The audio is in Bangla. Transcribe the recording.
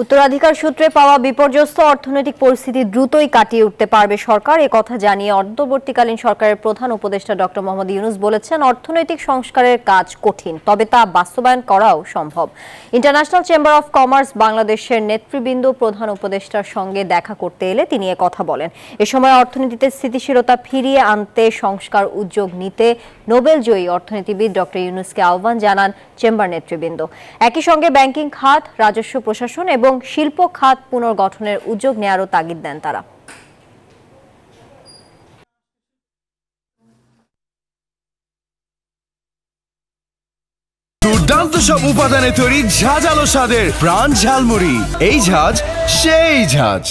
উত্তরাধিকার সূত্রে পাওয়া বিপর্যস্ত অর্থনৈতিক পরিস্থিতি দ্রুতই কাটিয়ে উঠতে পারবে সরকার। কথা জানিয়ে অন্তর্বর্তীকালীন সরকারের প্রধান উপদেষ্টা ডক্টর মোহাম্মদ ইউনুস বলেছেন, অর্থনৈতিক সংস্কারের কাজ কঠিন, তবে তা বাস্তবায়ন করাও সম্ভব। ইন্টারন্যাশনাল চেম্বার অফ কমার্স বাংলাদেশের নেতৃবৃন্দ প্রধান উপদেষ্টার সঙ্গে দেখা করতে এলে তিনি এ কথা বলেন। এ সময় অর্থনীতিতে স্থিতিশীলতা ফিরিয়ে আনতে সংস্কার উদ্যোগ নিতে নোবেল জয়ী অর্থনীতিবিদ ডক্টর ইউনুসকে আহ্বান জানান চেম্বার নেতৃবৃন্দ। একই সঙ্গে ব্যাংকিং খাত, রাজস্ব প্রশাসন এবং এবং শিল্প খাত পুনর্গঠনের উদ্যোগ নেয়ারও তাগিদ দেন তারা। দুর্দান্ত সব উপাদানে তৈরি ঝাঁঝালো স্বাদের প্রাণ ঝালমুড়ি। এই ঝাঁজ, সেই ঝাঁজ।